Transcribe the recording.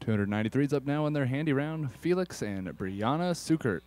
Two hundred ninety-three is up now in their handy round. Felix and Brianna Sukert.